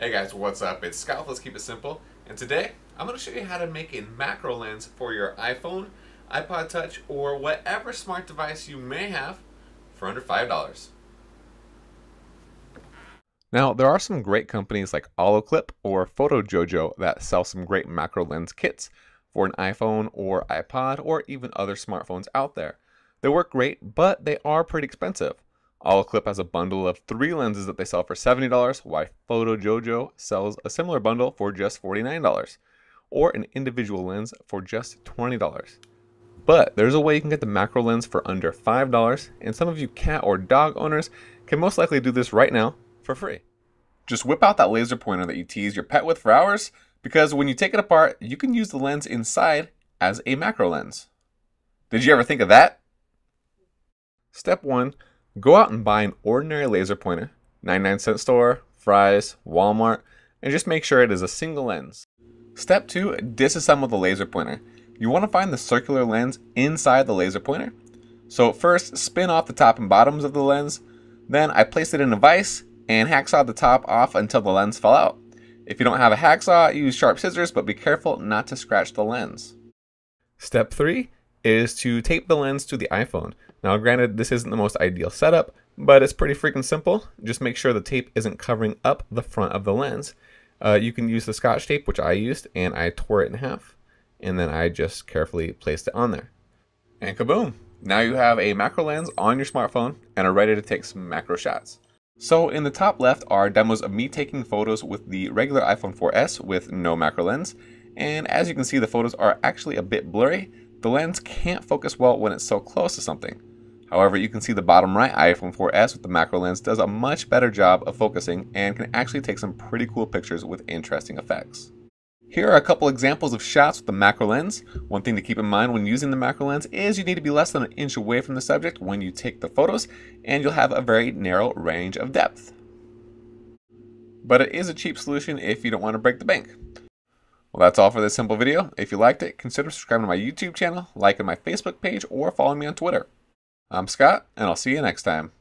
Hey guys, what's up? It's Scott. Let's keep it simple. And today, I'm going to show you how to make a macro lens for your iPhone, iPod Touch, or whatever smart device you may have for under $5. Now, there are some great companies like Olloclip or PhotoJojo that sell some great macro lens kits for an iPhone or iPod or even other smartphones out there. They work great, but they are pretty expensive. Olloclip has a bundle of three lenses that they sell for $70, while PhotoJojo sells a similar bundle for just $49, or an individual lens for just $20. But there's a way you can get the macro lens for under $5, and some of you cat or dog owners can most likely do this right now for free. Just whip out that laser pointer that you tease your pet with for hours, because when you take it apart, you can use the lens inside as a macro lens. Did you ever think of that? Step 1 Go out and buy an ordinary laser pointer, 99 cent store, Fry's, Walmart, and just make sure it is a single lens. Step 2. Disassemble the laser pointer. You want to find the circular lens inside the laser pointer. So first, spin off the top and bottoms of the lens. Then I placed it in a vise and hacksaw the top off until the lens fell out. If you don't have a hacksaw, use sharp scissors, but be careful not to scratch the lens. Step 3 is to tape the lens to the iPhone. Now, granted, this isn't the most ideal setup, but it's pretty freaking simple. Just make sure the tape isn't covering up the front of the lens. Uh, you can use the scotch tape, which I used, and I tore it in half, and then I just carefully placed it on there. And kaboom! Now you have a macro lens on your smartphone and are ready to take some macro shots. So in the top left are demos of me taking photos with the regular iPhone 4S with no macro lens, and as you can see the photos are actually a bit blurry, the lens can't focus well when it's so close to something. However, you can see the bottom right iPhone 4S with the macro lens does a much better job of focusing and can actually take some pretty cool pictures with interesting effects. Here are a couple examples of shots with the macro lens. One thing to keep in mind when using the macro lens is you need to be less than an inch away from the subject when you take the photos and you'll have a very narrow range of depth. But it is a cheap solution if you don't want to break the bank. Well, that's all for this simple video. If you liked it, consider subscribing to my YouTube channel, liking my Facebook page, or following me on Twitter. I'm Scott, and I'll see you next time.